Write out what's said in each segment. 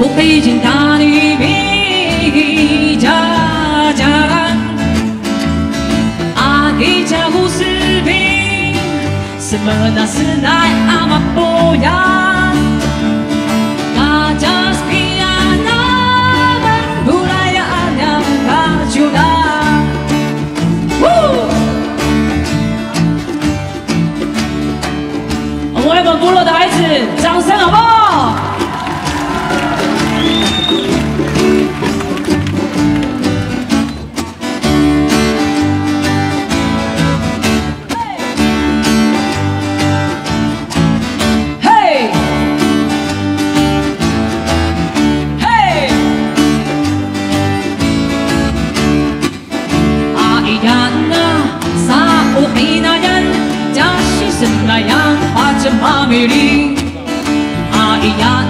목베이진 다리미 자자랑. 아기자 호슬빙 스마나 스나의 아마뽀야. 阿依呀那萨乌比那人，加西什那样把这马美丽。阿依呀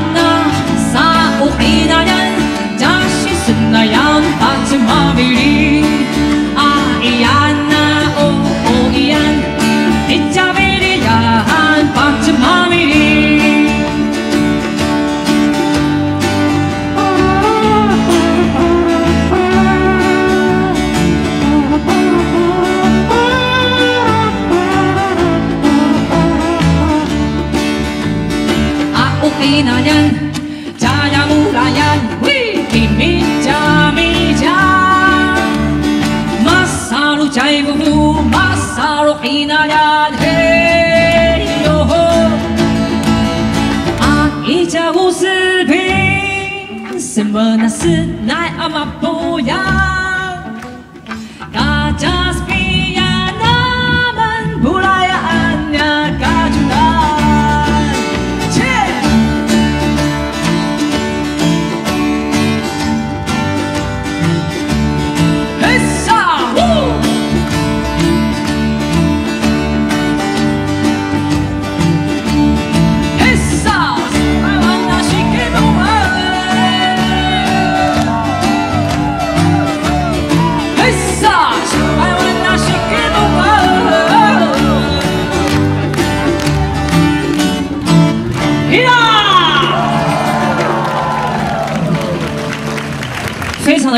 Simon er siden, nej, og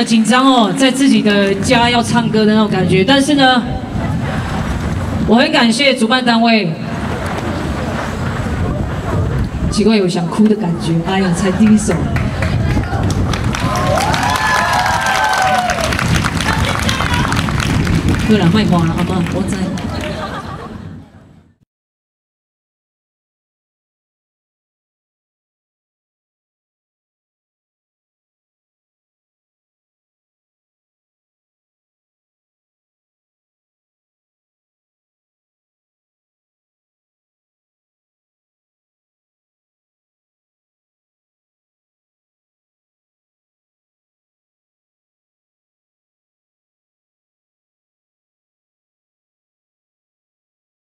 紧张哦，在自己的家要唱歌的那种感觉，但是呢，我很感谢主办单位。奇怪，有想哭的感觉。哎呀，才第一首。对了，卖光了，好吗？我在。